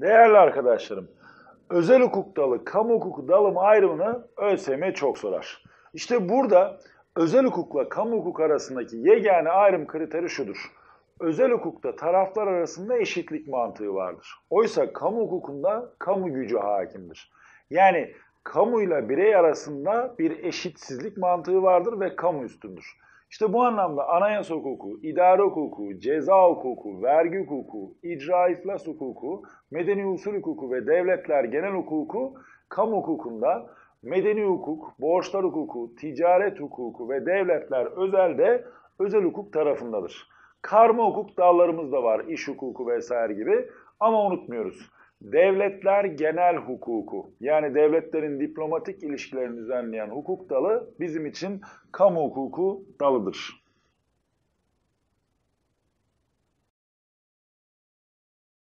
Değerli arkadaşlarım, özel hukuk dalı, kamu hukuku dalım ayrımını ÖSYM çok sorar. İşte burada özel hukukla kamu hukuk arasındaki yegane ayrım kriteri şudur. Özel hukukta taraflar arasında eşitlik mantığı vardır. Oysa kamu hukukunda kamu gücü hakimdir. Yani kamuyla birey arasında bir eşitsizlik mantığı vardır ve kamu üstündür. İşte bu anlamda anayasa hukuku, idare hukuku, ceza hukuku, vergi hukuku, icra iflas hukuku, medeni usul hukuku ve devletler genel hukuku kamu hukukunda medeni hukuk, borçlar hukuku, ticaret hukuku ve devletler özelde özel hukuk tarafındadır. Karma hukuk dallarımız da var, iş hukuku vesaire gibi ama unutmuyoruz. Devletler genel hukuku yani devletlerin diplomatik ilişkilerini düzenleyen hukuk dalı bizim için kamu hukuku dalıdır.